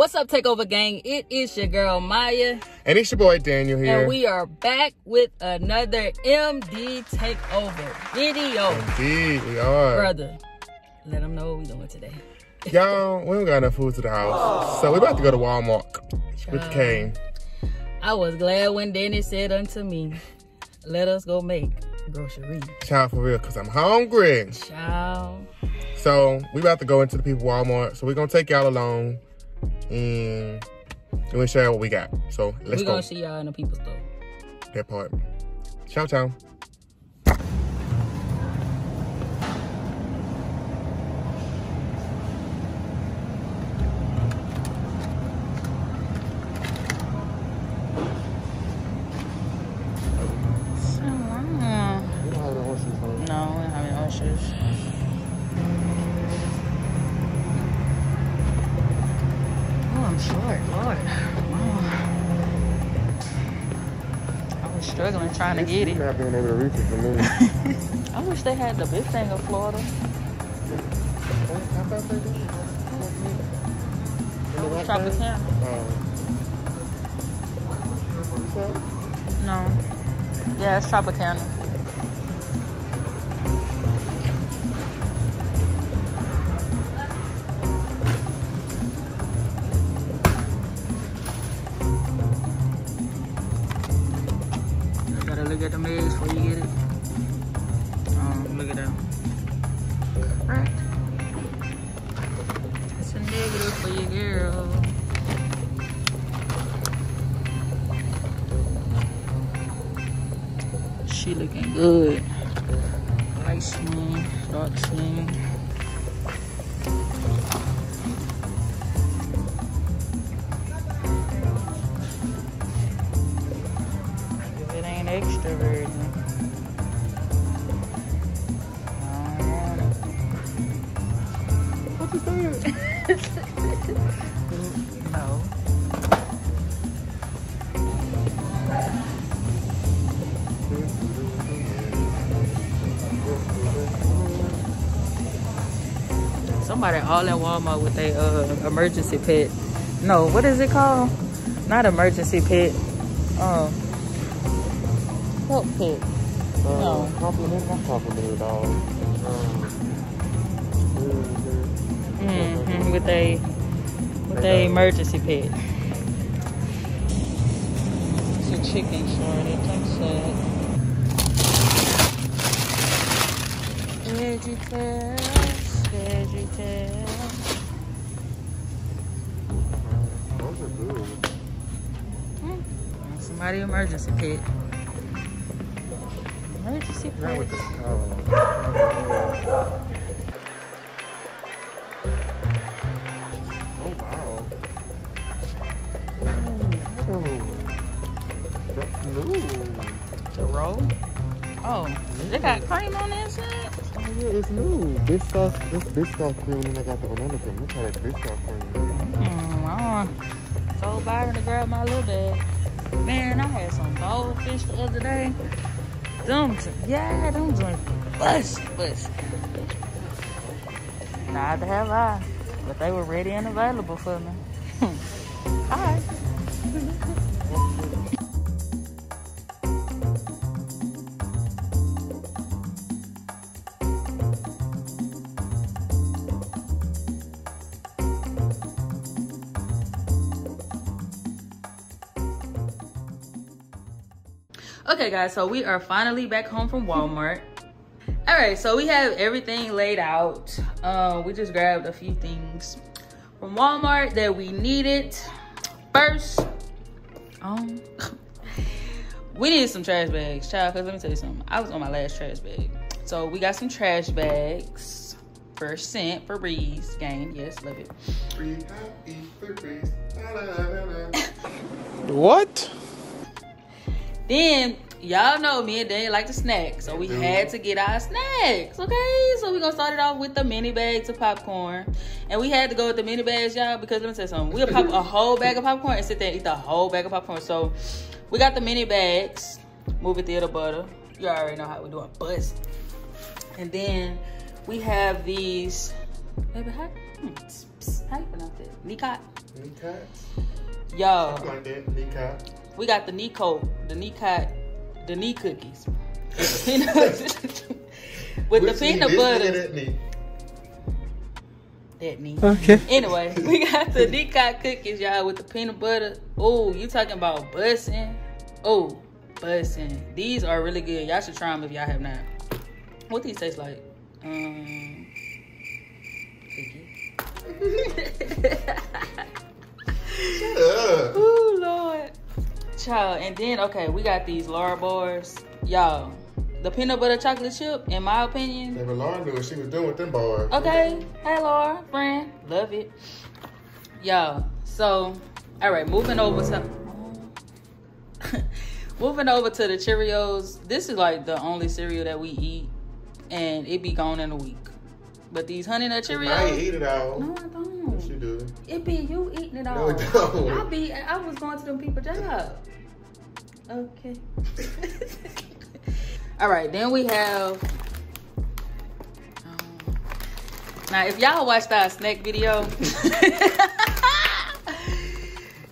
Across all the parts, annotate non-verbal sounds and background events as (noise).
What's up, Takeover Gang? It is your girl Maya. And it's your boy Daniel here. And we are back with another MD Takeover video. Indeed, we are. Brother, let them know what we doing today. (laughs) Y'all, we don't got enough food to the house. So we about to go to Walmart with Kane. I was glad when Danny said unto me, let us go make groceries. Child, for real, because I'm hungry. Child. So we about to go into the people Walmart. So we're going to take y'all along and we're going to show you what we got. So let's we go. going to see y'all in the people store. That part. Ciao, ciao. So. We don't have the horses. No, we don't have any oysters. I'm Lord. Oh. I was struggling trying to get it. Not being able to reach it for me. (laughs) I wish they had the big thing of Florida. Tropicana. No. Yeah, it's Tropicana. At the eggs before you get it. Um, look at that. Right. That's a negative for you, girl. She looking good. Light skin, dark skin. It ain't extra virgin. I don't want it. What you (laughs) saying? No. Somebody all at Walmart with a uh, emergency pet. No, what is it called? Not emergency pet. Um, help pet. No. Uh, compliment, not compliment at all. Um, hmm with a with a emergency pet. It's a chicken shortage. I'm sad. VeggieTales, VeggieTales. those are good. Somebody emergency pet. Emergency Not pet. with this color. Oh, wow. Ooh. That's new. The roll. Oh, they got cream on the inside. Oh, yeah, it's new. Biscoff, this Biscoff cream, and I got the banana cream. Look at that Biscoff cream. Hmm, I told Byron to grab my little bag. Man, I had some goldfish the other day. Them, yeah, them joints bust, bust. Neither have I, but they were ready and available for me. (laughs) All right. Okay, guys, so we are finally back home from Walmart. All right, so we have everything laid out. Uh, we just grabbed a few things from Walmart that we needed. First, um, (laughs) we needed some trash bags, child. Cause let me tell you something. I was on my last trash bag, so we got some trash bags. First scent Febreze game. Yes, love it. (laughs) What? Then y'all know me and Daniel like to snack, so we had to get our snacks. Okay, so we gonna start it off with the mini bags of popcorn, and we had to go with the mini bags, y'all, because let me tell you something. We'll pop a whole bag of popcorn and sit there and eat the whole bag of popcorn. So we got the mini bags, movie theater butter. You already know how we doing, buzz. And then we have these. Baby, how, hmm, how you pronounce it? Nikat. Something like that. Kneecap. We got the knee coat, the knee cut, the knee cookies. With the peanut, with the Which knee? peanut This butter. that knee? That knee. Okay. Anyway, (laughs) we got the knee cut cookies, y'all, with the peanut butter. Oh, you talking about bussing? Oh, bussing. These are really good. Y'all should try them if y'all have not. What these taste like? Um, cookie. (laughs) Child, and then okay, we got these Larabars. Y'all, the peanut butter chocolate chip, in my opinion. Never Laura knew what she was doing with them bars. Okay. Hey Laura, friend. Love it. Y'all, so alright, moving over to (laughs) moving over to the Cheerios. This is like the only cereal that we eat and it be gone in a week. But these honey nut Cheerios. eat it all. No, I don't. Yes, you do. It be you eating it No, all. don't. I be. I was going to them people job. Okay. (laughs) all right. Then we have. um, now, if y'all watched our snack video, (laughs)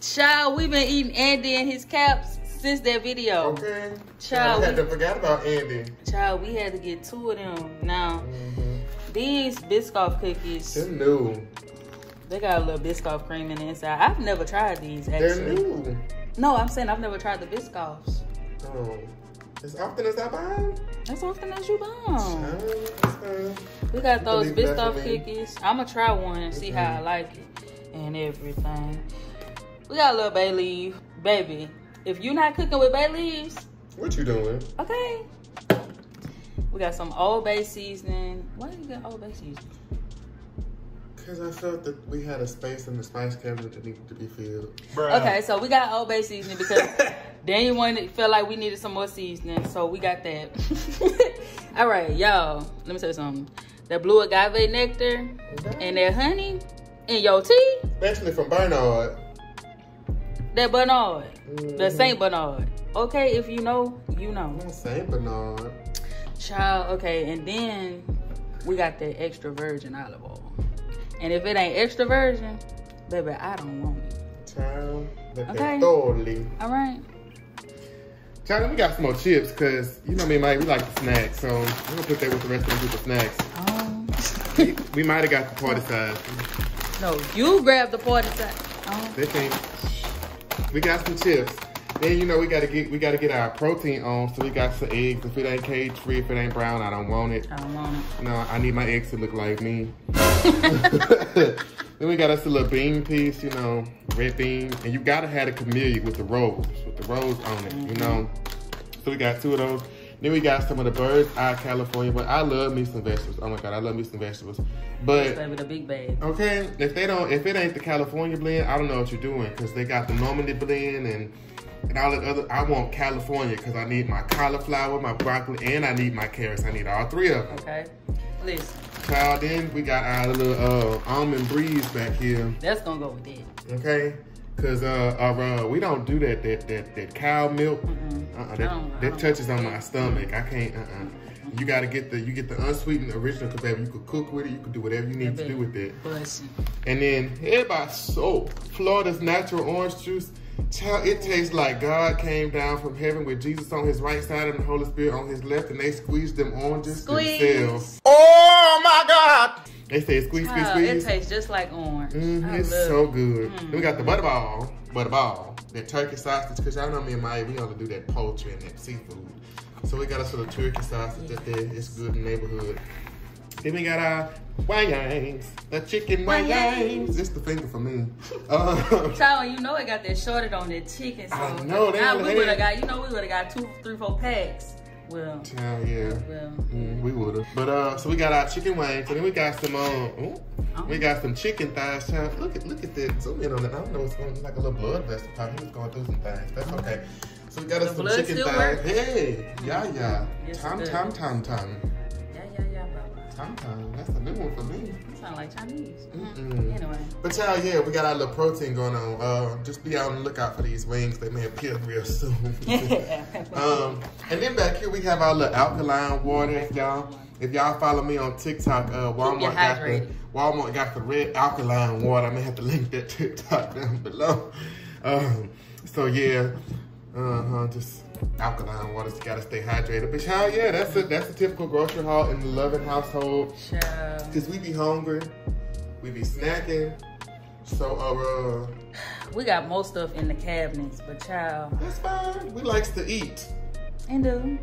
child, we've been eating Andy and his caps since that video. Okay. Child, I had we- to forget about Andy. Child, we had to get two of them. Now, Mm-hmm. these Biscoff cookies, They're new. they got a little Biscoff cream in the inside. I've never tried these They're actually. new. No, I'm saying I've never tried the Biscoffs. Oh. As often as I buy them? As often as you buy We got those Biscoff cookies. I'm gonna try one and see how I mm-hmm. like it and everything. We got a little bay leaf, baby. If you're not cooking with bay leaves, what you doing? okay. We got some Old Bay seasoning. Why you got Old Bay seasoning? Because I felt that we had a space in the spice cabinet that needed to be filled. Okay, so we got Old Bay seasoning because (laughs) Daniel wanted felt like we needed some more seasoning, so we got that. (laughs) All right, y'all. Let me tell you something. That blue agave nectar and that honey in your tea, Especially from Bernard. that Bernard, the Mhm. Saint Bernard. Okay, if you know, you know. Not Saint Bernard. Child, okay, and then we got that extra virgin olive oil. And if it ain't extra virgin, baby, I don't want it. Child. Okay. Totally. All right. Child, we got some more chips because you know me, Mike. We like the snacks, so we're gonna put that with the rest of the snacks. Um, we, we might have got the party (laughs) size. no, you grab the party size. Um, They can't. We got some chips. Then you know we gotta get we gotta get our protein on. So we got some eggs. If it ain't cage free, if it ain't brown, I don't want it. I don't want it. No, I need my eggs to look like me. (laughs) then we got us a little bean piece, you know, red bean, and you gotta have a camellia with the rose, with the rose on it, you know. Mm-hmm. So we got two of those. Then we got some of the bird's eye California, but I love me some vegetables. Oh my god, I love me some vegetables. But Baby, the big bag. Okay, if they don't, if it ain't the California blend, I don't know what you're doing because they got the Normandy blend and and all the other. I want California because I need my cauliflower, my broccoli, and I need my carrots. I need all three of them. Okay. Listen, Child, then we got our little uh, almond breeze back here. that's gonna go with that. Okay, because uh, our, uh, we don't do that that that, that cow milk. Mm-mm. Uh-uh, I that, that touches on my stomach. I can't. Uh-uh. You gotta get the you get the unsweetened original because baby, you could cook with it. You could do whatever you need to do with it. Bussin'. And then everybody so Florida's natural orange juice. Child, it tastes like God came down from heaven with Jesus on his right side and the Holy Spirit on his left, and they squeezed them oranges themselves. Squeeze. God! They say squeeze, squeeze, Child, it tastes just like orange. Mm, I it's so it. good. Mm. Then we got the butterball, butterball, that turkey sausage, because y'all know me and Maya, we only do that poultry and that seafood. So we got us a little turkey sausage that there. It's good in the neighborhood. Then we got our wangs, the chicken wangs. It's the finger for me. Um, (laughs) Child, you know it got that shorted on that chicken. So I know, they now we would have got, you know, we would have got two, three, four packs. Well, Child, yeah. well. Mm, we would have. But uh, so we got our chicken wings, and then we got some um, ooh, Oh. we got some chicken thighs. Child, look at look at that. Zoom in on it. I don't know what's going like a little blood vessel. Probably he was going through some things. That's okay. So we got us some chicken thighs. Hey, yeah, yeah. Yes, Tom, does. tom, tom, tom, Yeah, yeah, yeah, baba. tom, tom. That's a new one for me. Sound like Chinese. Mm-mm. Anyway. But y'all, yeah, we got our little protein going on. Uh, just be on the lookout for these wings. They may appear real soon. (laughs) (laughs) Um, and then back here we have our little alkaline water, y'all. If y'all follow me on TikTok, uh, Walmart got the. Walmart got the red alkaline water. I'm gonna have to link that (laughs) TikTok down below. Um, so yeah, uh huh, just alkaline water. You gotta stay hydrated. But y'all, yeah, that's a that's a typical grocery haul in the loving household. Child. Cause we be hungry, we be snacking. So uh, uh We got most stuff in the cabinets, but child, that's fine. We likes to eat. and do.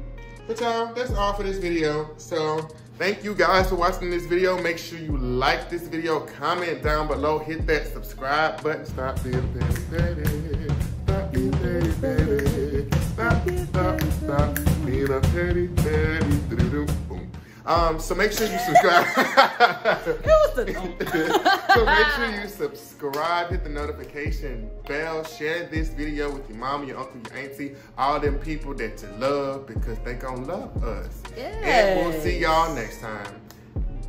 But y'all, that's all for this video. So thank you guys for watching this video. Make sure you like this video, comment down below, hit that subscribe button. Stop being petty, petty. Stop being petty, petty. Um, so make sure you subscribe. (laughs) It was the (laughs) so make sure you subscribe, hit the notification bell, share this video with your mama, your uncle, your auntie, all them people that you love because they gonna love us. And we'll see y'all next time.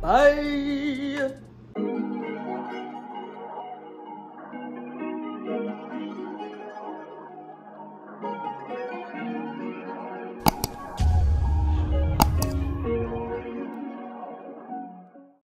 Bye.